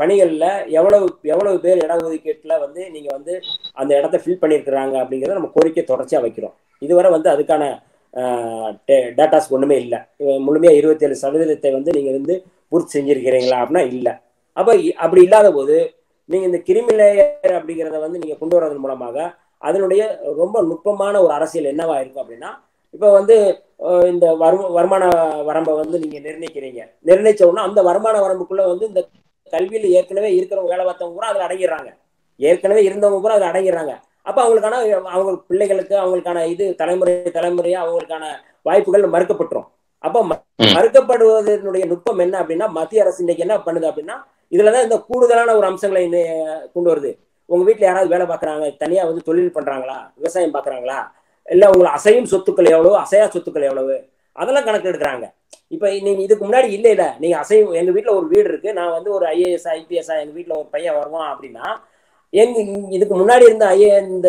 பணிகளில் எவ்வளவு எவ்வளவு பேர் இட ஒதுக்கீட்டில் வந்து நீங்கள் வந்து அந்த இடத்த ஃபில் பண்ணியிருக்கிறாங்க அப்படிங்கிறத நம்ம கோரிக்கை தொடர்ச்சியாக வைக்கிறோம். இதுவரை வந்து அதுக்கான டேட்டாஸ் ஒன்றுமே இல்லை. முழுமையாக இருபத்தேழு சதவீதத்தை வந்து நீங்கள் வந்து பூர்த்தி செஞ்சிருக்கிறீங்களா அப்படின்னா இல்லை. அப்போ அப்படி இல்லாத போது நீங்கள் இந்த கிரிமிலேயர் அப்படிங்கிறத வந்து நீங்கள் கொண்டு வரதன் மூலமாக அதனுடைய ரொம்ப நுட்பமான ஒரு அரசியல் என்னவா இருக்கும் அப்படின்னா இப்போ வந்து இந்த வரும் வருமான வரம்பை வந்து நீங்க நிர்ணயிக்கிறீங்க. நிர்ணயிச்ச உடனே அந்த வருமான வரம்புக்குள்ள வந்து இந்த கல்வியில் ஏற்கனவே இருக்கிறவங்க வேலை பார்த்தவங்க கூட அதில் அடங்கிடுறாங்க. ஏற்கனவே இருந்தவங்க கூட அதில் அடங்கிடுறாங்க. அப்போ அவங்களுக்கான அவங்க பிள்ளைகளுக்கு அவங்களுக்கான இது தலைமுறை தலைமுறையா அவங்களுக்கான வாய்ப்புகள் மறுக்கப்பட்டுரும். அப்போ மறுக்கப்படுவதனுடைய நுட்பம் என்ன அப்படின்னா மத்திய அரசு இன்னைக்கு என்ன பண்ணுது அப்படின்னா இதுலதான் இந்த கூடுதலான ஒரு அம்சங்களை கொண்டு வருது. உங்க வீட்டுல யாராவது வேலை பார்க்குறாங்க தனியா வந்து தொழில் பண்றாங்களா விவசாயம் பார்க்குறாங்களா இல்லை உங்களை அசையும் சொத்துக்கள் எவ்வளவு? அசையா சொத்துக்கள் எவ்வளவு? அதெல்லாம் கணக்கு எடுக்கிறாங்க. இப்போ நீங்க இதுக்கு முன்னாடி இல்லை இல்லை. நீங்க அசையும் எங்க வீட்டில் ஒரு வீடு இருக்கு. நான் வந்து ஒரு ஐஏஎஸ் ஐபிஎஸ் எங்க வீட்டில் ஒரு பையன் வருவான் அப்படின்னா எங்க இதுக்கு முன்னாடி இருந்த ஐஏ இந்த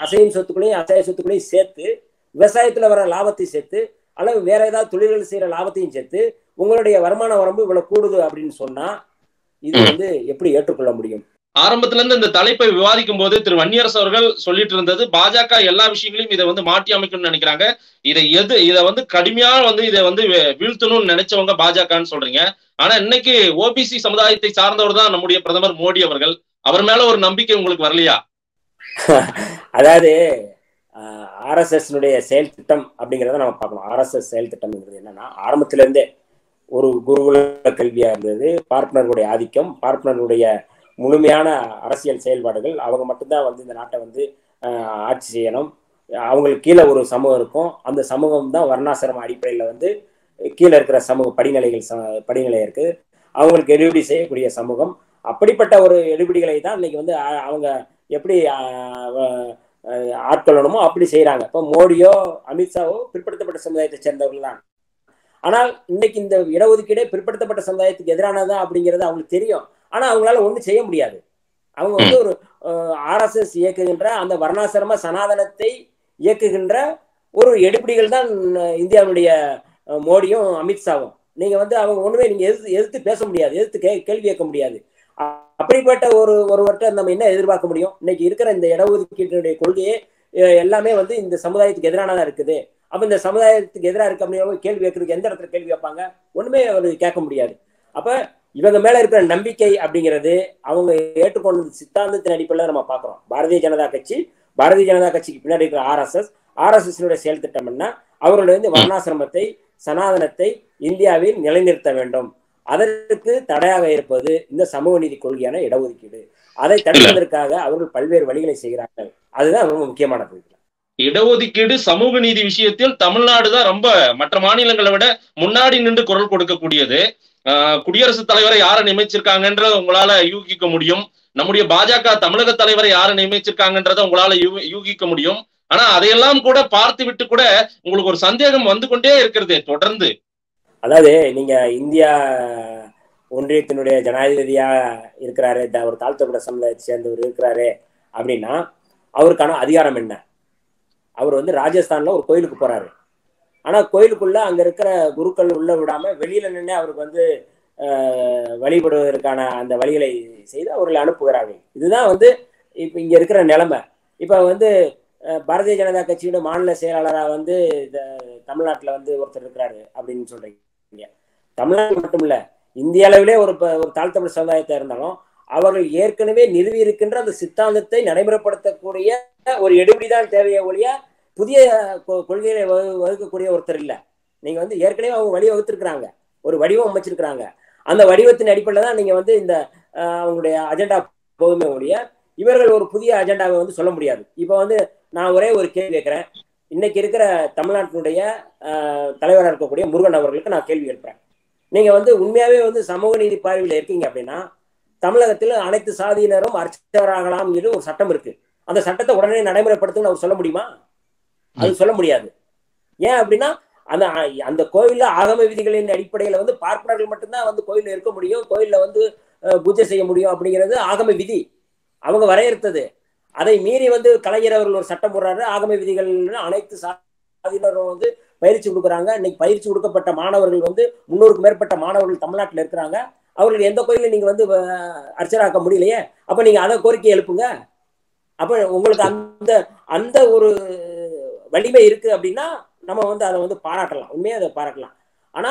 அசையும் சொத்துக்களையும் அசைய சொத்துக்களையும் சேர்த்து விவசாயத்துல வர லாபத்தை சேர்த்து அல்லது வேற ஏதாவது தொழில்கள் செய்யற லாபத்தையும் சேர்த்து உங்களுடைய வருமான வரம்பு இவ்வளவு கூடுது அப்படின்னு சொன்னா இது வந்து எப்படி ஏற்றுக்கொள்ள முடியும்? ஆரம்பத்துல இருந்து இந்த தலைப்பை விவாதிக்கும் போது திரு வன்னியரசு அவர்கள் சொல்லிட்டு இருந்தது பாஜக எல்லா விஷயங்களையும் இதை வந்து மாற்றி அமைக்கணும்னு நினைக்கிறாங்க. இதை எது இதை வந்து கடுமையா வந்து இதை வந்து வீழ்த்தணும்னு நினைச்சவங்க பாஜகன்னு சொல்றீங்க. ஆனா இன்னைக்கு ஓபிசி சமுதாயத்தை சார்ந்தவர் தான் நம்முடைய பிரதமர் மோடி அவர்கள். அவர் மேல ஒரு நம்பிக்கை உங்களுக்கு வரலையா? அதாவது ஆர்எஸ்எஸ்னுடைய செயல் திட்டம் அப்படிங்கிறத நம்ம பார்க்கணும். ஆர்எஸ்எஸ் செயல் திட்டம்ங்கிறது என்னன்னா ஆரம்பத்துல இருந்தே ஒரு குருகுல கல்வியா இருந்தது. பார்ப்பனர்களுடைய ஆதிக்கம் பார்ப்பனர்களுடைய முழுமையான அரசியல் செயல்பாடுகள். அவங்க மட்டும்தான் வந்து இந்த நாட்டை வந்து ஆட்சி செய்யணும். அவங்களுக்கு கீழே ஒரு சமூகம் இருக்கும். அந்த சமூகம் தான் வர்ணாசிரம அடிப்படையில் வந்து கீழே இருக்கிற சமூக படிநிலைகள் படிநிலை இருக்கு அவங்களுக்கு எடுபடி செய்யக்கூடிய சமூகம். அப்படிப்பட்ட ஒரு எடுபடிகளை தான் இன்னைக்கு வந்து அவங்க எப்படி ஆட்கொள்ளணுமோ அப்படி செய்கிறாங்க இப்போ மோடியோ அமித்ஷாவோ பிற்படுத்தப்பட்ட சமுதாயத்தை சேர்ந்தவர்கள் தான். ஆனால் இன்னைக்கு இந்த இடஒதுக்கீடே பிற்படுத்தப்பட்ட சமுதாயத்துக்கு எதிரானதா அப்படிங்கிறது அவங்களுக்கு தெரியும். ஆனா அவங்களால ஒன்றும் செய்ய முடியாது. அவங்க வந்து ஒரு ஆர்எஸ்எஸ் இயக்குகின்ற அந்த வர்ணாசிரம சனாதனத்தை இயக்குகின்ற ஒரு எடுப்பிடிகள் தான் இந்தியாவுடைய மோடியும் அமித்ஷாவும். நீங்க வந்து அவங்க ஒண்ணுமே நீங்க எதிர்த்து எதிர்த்து பேச முடியாது எதிர்த்து கே கேள்வி கேட்க முடியாது. அப்படிப்பட்ட ஒரு ஒருவர்கிட்ட நம்ம என்ன எதிர்பார்க்க முடியும்? இன்னைக்கு இருக்கிற இந்த இடஒதுக்கீட்டினுடைய கொள்கையே எல்லாமே வந்து இந்த சமுதாயத்துக்கு எதிரானதா இருக்குது. அப்ப இந்த சமுதாயத்துக்கு எதிராக இருக்க அப்படின்னு கேள்வி கேட்கறதுக்கு எந்த இடத்துல கேள்வி வைப்பாங்க ஒண்ணுமே அவர் கேட்க முடியாது. அப்ப இவங்க மேல இருக்கிற நம்பிக்கை அப்படிங்கிறது அவங்க ஏற்றுக்கொண்ட சித்தாந்தத்தின் அடிப்படையில் நம்ம பார்க்கிறோம். பாரதிய ஜனதா கட்சி பாரதிய ஜனதா கட்சிக்கு பின்னாடி இருக்கிற ஆர்எஸ்எஸ் ஆர்எஸ்எஸ்னுடைய செயல் திட்டம் என்ன? அவர்களுடைய வந்து வர்ணாசிரமத்தை சனாதனத்தை இந்தியாவில் நிலைநிறுத்த வேண்டும். அதற்கு தடையாக இருப்பது இந்த சமூக நீதி கொள்கையான இடஒதுக்கீடு. அதை தடுப்பதற்காக அவர்கள் பல்வேறு வழிகளை செய்கிறார்கள். அதுதான் ரொம்ப முக்கியமானது இடஒதுக்கீடு சமூக நீதி விஷயத்தில் தமிழ்நாடு தான் ரொம்ப மற்ற மாநிலங்களை விட முன்னாடி நின்று குரல் கொடுக்கக்கூடியது. குடியரசுத் தலைவரை யாரை நியமிச்சிருக்காங்கன்றத உங்களால யூகிக்க முடியும். நம்முடைய பாஜக தமிழக தலைவரை யாரை நியமிச்சிருக்காங்கன்றத உங்களால யூகிக்க முடியும். ஆனா அதையெல்லாம் கூட பார்த்து விட்டு கூட உங்களுக்கு ஒரு சந்தேகம் வந்து கொண்டே இருக்கிறது தொடர்ந்து. அதாவது நீங்க இந்தியா ஒன்றியத்தினுடைய ஜனாதிபதியா இருக்கிறாரு ஒரு தாழ்த்தப்பட்ட சமுதாயத்தை சேர்ந்தவர் இருக்கிறாரு அப்படின்னா அவருக்கான அதிகாரம் என்ன? அவர் வந்து ராஜஸ்தான்ல ஒரு கோயிலுக்கு போறாரு. ஆனா கோயிலுக்குள்ள அங்க இருக்கிற குருக்கள் உள்ள விடாம வெளியில நின்று அவருக்கு வந்து வழிபடுவதற்கான அந்த வழிகளை செய்து அவர்களை அனுப்புகிறார்கள் இதுதான் வந்து இப்ப இங்க இருக்கிற நிலைமை. இப்ப வந்து பாரதிய ஜனதா கட்சியோட மாநில செயலாளராக வந்து இந்த தமிழ்நாட்டில் வந்து ஒருத்தர் இருக்கிறாரு அப்படின்னு சொல்றீங்க. தமிழ்நாடு மட்டும் இல்லை இந்திய அளவிலே ஒரு ஒரு தாழ்த்தமிழ் சமுதாயத்தை இருந்தாலும் அவர்கள் ஏற்கனவே நிறுவி இருக்கின்ற அந்த சித்தாந்தத்தை நடைமுறைப்படுத்தக்கூடிய ஒரு எடுபடிதான் தேவையை ஒழிய புதிய கொள்கையை வகுக்கக்கூடிய ஒருத்தர் இல்லை. நீங்க வந்து ஏற்கனவே அவங்க வழி வகுத்திருக்கிறாங்க. ஒரு வடிவம் அமைச்சிருக்கிறாங்க. அந்த வடிவத்தின் அடிப்படையில் தான் நீங்க வந்து இந்த அவங்களுடைய அஜெண்டா போகுமே ஒழிய இவர்கள் ஒரு புதிய அஜெண்டாவை வந்து சொல்ல முடியாது. இப்போ வந்து நான் ஒரே ஒரு கேள்வி கேட்கிறேன். இன்னைக்கு இருக்கிற தமிழ்நாட்டினுடைய தலைவராக இருக்கக்கூடிய முருகன் அவர்களுக்கு நான் கேள்வி எழுப்புறேன். நீங்க வந்து உண்மையாவே வந்து சமூக நீதி பார்வையில் இருக்கீங்க அப்படின்னா தமிழகத்தில் அனைத்து சாதியினரும் அர்ச்சகராகலாம் என்று ஒரு சட்டம் இருக்கு. அந்த சட்டத்தை உடனே நடைமுறைப்படுத்துன்னு அவர் சொல்ல முடியுமா? அது சொல்ல முடியாது. ஏன் அப்படின்னா அந்த அந்த கோயில்ல ஆகம விதிகளின் அடிப்படையில வந்து பார்ப்பனர்கள் மட்டும்தான் வந்து கோயில்ல இருக்க முடியும். கோயில்ல வந்து பூஜை செய்ய முடியும் அப்படிங்கிறது ஆகம விதி. அவங்க வரையறுத்தது. அதை மீறி வந்து கலைஞர் அவர்கள் ஒரு சட்டம் போடுறாரு. ஆகம விதிகள் அனைத்து சாதியினரும் வந்து பயிற்சி கொடுக்குறாங்க. இன்னைக்கு பயிற்சி கொடுக்கப்பட்ட மாணவர்கள் வந்து முன்னூறுக்கு மேற்பட்ட மாணவர்கள் தமிழ்நாட்டில் இருக்கிறாங்க. அவர்கள் எந்த கோயிலும் நீங்க வந்து அர்ச்சராக்க முடியலையே. அப்ப நீங்க அதை கோரிக்கை எழுப்புங்க. அப்ப உங்களுக்கு அந்த அந்த ஒரு வலிமை இருக்கு அப்படின்னா நம்ம வந்து அதை வந்து பாராட்டலாம். உண்மையாக அதை பாராட்டலாம். ஆனா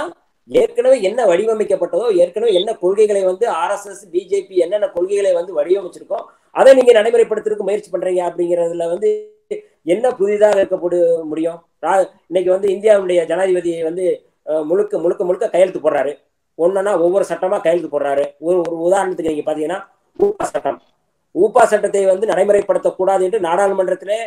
ஏற்கனவே என்ன வடிவமைக்கப்பட்டதோ ஏற்கனவே என்ன கொள்கைகளை வந்து ஆர்எஸ்எஸ் பிஜேபி என்னென்ன கொள்கைகளை வந்து வடிவமைச்சிருக்கோ அதை நீங்க நடைமுறைப்படுத்துறதுக்கு முயற்சி பண்றீங்க அப்படிங்கிறதுல வந்து என்ன புதிதாக இருக்கப்படு முடியும்? இன்னைக்கு வந்து இந்தியாவுடைய ஜனாதிபதி வந்து முழுக்க முழுக்க முழுக்க கையெழுத்து போடுறாரு. ஒன்றுனா ஒவ்வொரு சட்டமா கையெழுத்து போடுறாரு. ஒரு ஒரு உதாரணத்துக்கு நீங்க பாத்தீங்கன்னா ஊப்பா சட்டம். ஊப்பா சட்டத்தை வந்து நடைமுறைப்படுத்தக்கூடாது என்று நாடாளுமன்றத்திலே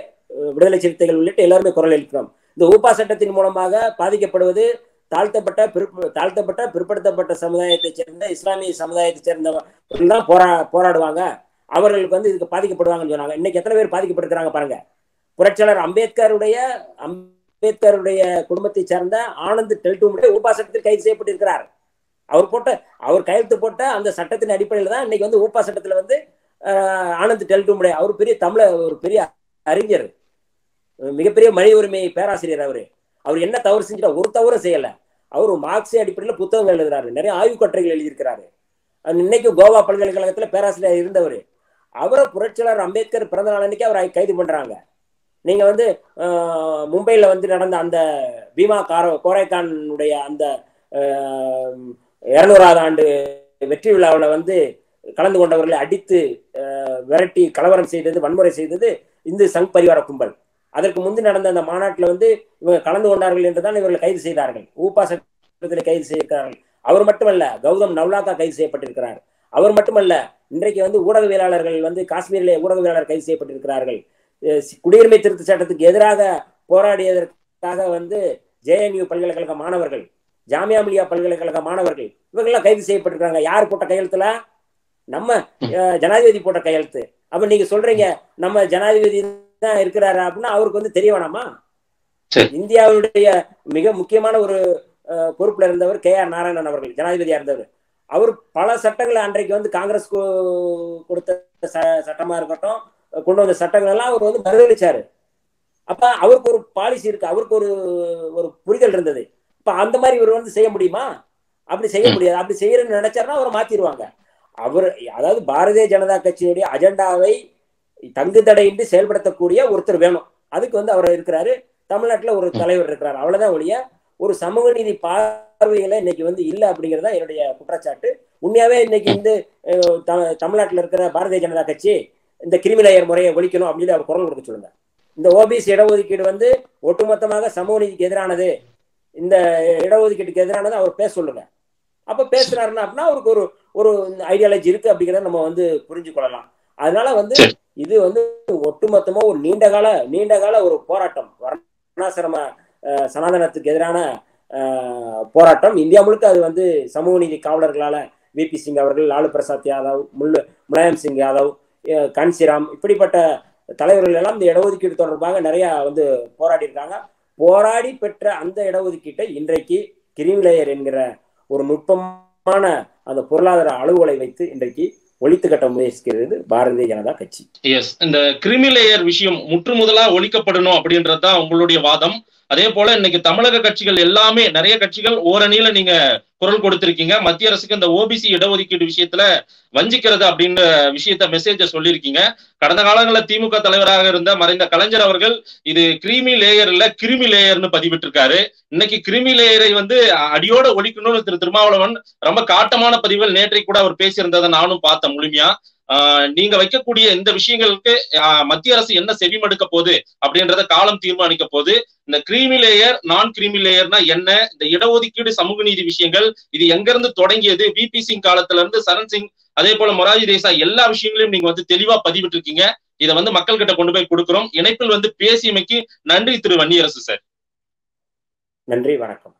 விடுதலை சிறுத்தைகள் உள்ளிட்ட எல்லாருமே குரல் எழுப்பினோம். இந்த ஊப்பா சட்டத்தின் மூலமாக பாதிக்கப்படுவது தாழ்த்தப்பட்ட பிற்ப தாழ்த்தப்பட்ட பிற்படுத்தப்பட்ட சமுதாயத்தை சேர்ந்த இஸ்லாமிய சமுதாயத்தை சேர்ந்தவர்கள் தான் போரா போராடுவாங்க. அவர்களுக்கு வந்து இதுக்கு பாதிக்கப்படுவாங்கன்னு சொன்னாங்க. இன்னைக்கு எத்தனை பேர் பாதிக்கப்பட்டிருக்கிறாங்க பாருங்க. புரட்சியாளர் அம்பேத்கருடைய அம்பேத்கருடைய குடும்பத்தை சேர்ந்த ஆனந்த் டெல்டூமுடைய ஊப்பா சட்டத்தில் கைது செய்யப்பட்டிருக்கிறார். அவர் போட்ட அவர் கையெழுத்து போட்ட அந்த சட்டத்தின் அடிப்படையில் தான் இன்னைக்கு வந்து ஊப்பா சட்டத்துல வந்து ஆனந்த் டெல்டூமுடைய அவர் பெரிய தமிழ ஒரு பெரிய அறிஞர் மிகப்பெரிய மனித உரிமை பேராசிரியர் அவரு. அவர் என்ன தவறு செஞ்சுட்டா ஒரு தவறும் செய்யல. அவர் மார்க்ஸே அடிப்படையில் புத்தகங்கள் எழுதுறாரு. நிறைய ஆய்வு கட்டுரைகள் எழுதியிருக்கிறாரு. இன்னைக்கு கோவா பல்கலைக்கழகத்துல பேராசிரியர் இருந்தவர். அவரை புரட்சியாளர் அம்பேத்கர் பிறந்த நாள் அன்னைக்கு அவரை கைது பண்றாங்க. நீங்க வந்து மும்பையில வந்து நடந்த அந்த பீமா காரோ கோரைக்கானுடைய அந்த இருநூறாவது ஆண்டு வெற்றி விழாவில் வந்து கலந்து கொண்டவர்களை அடித்து விரட்டி கலவரம் செய்தது வன்முறை செய்தது இந்து சங் பரிவார கும்பல். அதற்கு முந்தி நடந்த அந்த மாநாட்டில் வந்து இவங்க கலந்து கொண்டார்கள் என்றுதான் இவர்கள் கைது செய்தார்கள். ஊப்பா சட்டத்தில் கைது செய்திருக்கிறார்கள். அவர் மட்டுமல்ல கௌதம் நவ்லாக்கா கைது செய்யப்பட்டிருக்கிறார். அவர் மட்டுமல்ல இன்றைக்கு வந்து ஊடகவியலாளர்கள் வந்து காஷ்மீரிலே ஊடகவியலாளர் கைது செய்யப்பட்டிருக்கிறார்கள். குடியுரிமை திருத்த சட்டத்துக்கு எதிராக போராடியதற்காக வந்து ஜேஎன்யூ பல்கலைக்கழக மாணவர்கள் ஜாமியா மிலியா பல்கலைக்கழக மாணவர்கள் இவர்கள்லாம் கைது செய்யப்பட்டிருக்கிறாங்க. யார் போட்ட கையெழுத்துல? நம்ம ஜனாதிபதி போட்ட கையெழுத்து. அப்ப நீங்க சொல்றீங்க நம்ம ஜனாதிபதி தான் இருக்கிறாரு அப்படின்னா அவருக்கு வந்து தெரிய வேணாமா. இந்தியாவுடைய மிக முக்கியமான ஒரு பொறுப்புல இருந்தவர் கே ஆர் நாராயணன் அவர்கள் ஜனாதிபதியா இருந்தவர். அவர் பல சட்டங்களை அன்றைக்கு வந்து காங்கிரஸ் கொடுத்த ச- சட்டமா இருக்கட்டும் கொண்டு வந்த சட்டங்கள் எல்லாம் அவர் வந்து மறுதளிச்சாரு அப்ப அவருக்கு ஒரு பாலிசி இருக்கு அவருக்கு ஒரு ஒரு புரிதல் இருந்தது. இப்ப அந்த மாதிரி இவர் வந்து செய்ய முடியுமா? அப்படி செய்ய. முடியாது. அப்படி செய்யறன்னு நினைச்சாருன்னா அவரை மாத்திடுவாங்க அவர் அதாவது பாரதிய ஜனதா கட்சியுடைய அஜெண்டாவை தங்கு தடையின்றி செயல்படுத்தக்கூடிய ஒருத்தர் வேணும். அதுக்கு வந்து அவர் இருக்கிறாரு. தமிழ்நாட்டுல ஒரு தலைவர் இருக்கிறார். அவ்வளவுதான் ஒழிய ஒரு சமூக நீதி பார்வையில இன்னைக்கு வந்து இல்ல அப்படிங்கறது என்னுடைய குற்றச்சாட்டு. உண்மையாவே இன்னைக்கு வந்து தமிழ்நாட்டுல இருக்கிற பாரதிய ஜனதா கட்சி இந்த கிரிமிலேயர் முறையை ஒழிக்கணும் அப்படின்னு அவர் குரல் கொடுக்க சொல்லுங்க. இந்த ஓபிசி இடஒதுக்கீடு வந்து ஒட்டுமொத்தமாக சமூக நீதிக்கு எதிரானது. இந்த இடஒதுக்கீட்டுக்கு எதிரானது அவர் பேச சொல்லுங்க. அப்ப பேசுறாருன்னா அப்படின்னா அவருக்கு ஒரு ஒரு ஐடியாலஜி இருக்கு அப்படிங்கிறத நம்ம வந்து புரிஞ்சு கொள்ளலாம் அதனால வந்து. இது வந்து ஒட்டுமொத்தமா ஒரு நீண்ட கால நீண்ட கால ஒரு போராட்டம். வர்ணாசிரம சனாதனத்துக்கு எதிரான போராட்டம். இந்தியா முழுக்க அது வந்து சமூக நீதி காவலர்களால விபி சிங் அவர்கள் லாலு பிரசாத் யாதவ் முல்லு முலாயம் சிங் யாதவ் கன்சிராம் இப்படிப்பட்ட தலைவர்கள் எல்லாம் இந்த இடஒதுக்கீடு தொடர்பாக நிறைய வந்து போராடி இருக்காங்க போராடி பெற்ற அந்த இடஒதுக்கீட்டை இன்றைக்கு கிரிமிலேயர் என்கிற ஒரு நுட்பமான அந்த பொருளாதார அளவுகளை வைத்து இன்றைக்கு ஒழித்து கட்ட முயற்சிக்கிறது பாரதிய ஜனதா கட்சி. எஸ் இந்த கிரிமிலேயர் விஷயம் முற்று முதலா ஒழிக்கப்படணும் அப்படின்றதுதான் உங்களுடைய வாதம். அதே போல இன்னைக்கு தமிழக கட்சிகள் எல்லாமே நிறைய கட்சிகள் ஓரணியில நீங்க குரல் கொடுத்திருக்கீங்க. மத்திய அரசுக்கு இந்த ஓபிசி இடஒதுக்கீடு விஷயத்துல வஞ்சிக்கிறது அப்படின்ற விஷயத்த மெசேஜ சொல்லியிருக்கீங்க. கடந்த காலங்களில் திமுக தலைவராக இருந்த மறைந்த கலைஞர் அவர்கள் இது கிருமி லேயர் இல்ல கிருமி லேயர்னு பதிவிட்டிருக்காரு. இன்னைக்கு கிருமி லேயரை வந்து அடியோட ஒழிக்கணும்னு திரு திருமாவளவன் ரொம்ப காட்டமான பதிவுகள் நேற்றை கூட அவர் பேசியிருந்ததை நானும் பார்த்தேன் முழுமையா. நீங்க வைக்கக்கூடிய இந்த விஷயங்களுக்கு மத்திய அரசு என்ன செவிமடுக்க போகுது அப்படின்றத காலம் தீர்மானிக்க போகுது. இந்த கிரீமி லேயர் நான் கிரீமி லேயர்னா என்ன? இந்த இடஒதுக்கீடு சமூக நீதி விஷயங்கள் இது எங்க இருந்து தொடங்கியது? பிபி சிங் காலத்துல இருந்து சரண் சிங் அதே போல மொராஜி தேசாய் எல்லா விஷயங்களையும் நீங்க வந்து தெளிவா பதிவிட்டு இருக்கீங்க இதை வந்து மக்கள் கிட்ட கொண்டு போய் கொடுக்கிறோம். இணைப்பில் வந்து பேசியமைக்கு நன்றி திரு வன்னியரசு சார். நன்றி வணக்கம்.